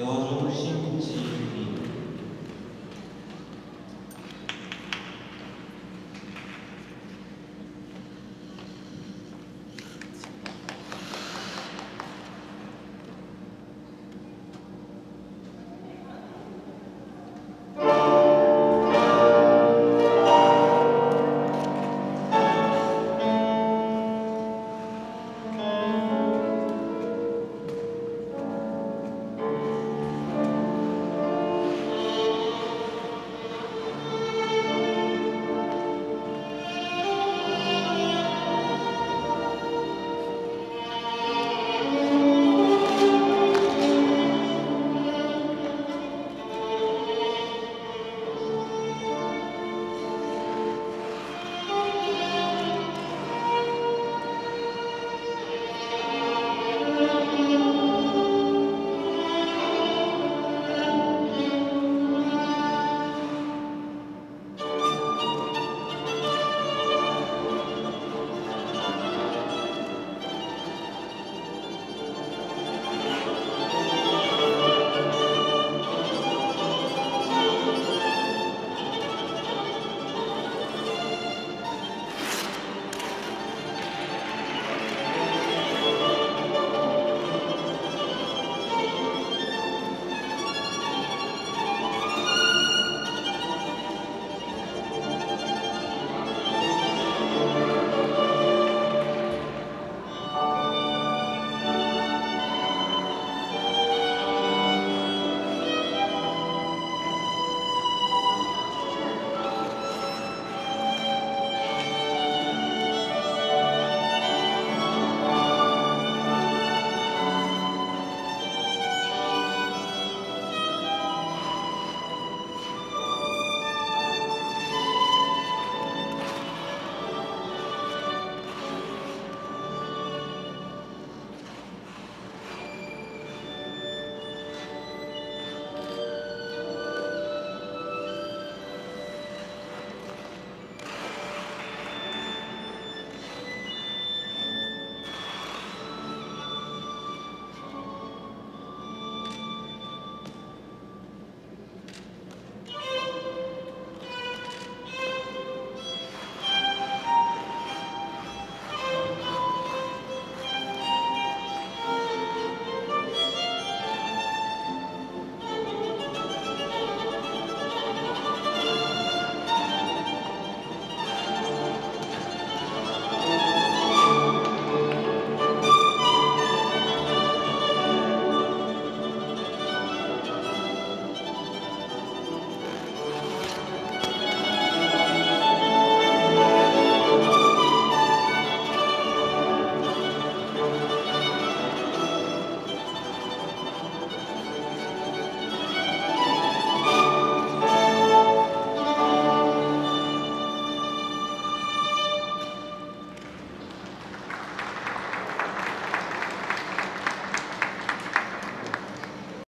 대화 중 심지민